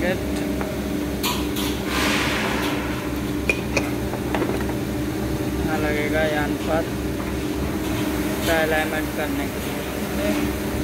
Circuit लगेगा यहाँ पर अलाइनमेंट करने के लिए।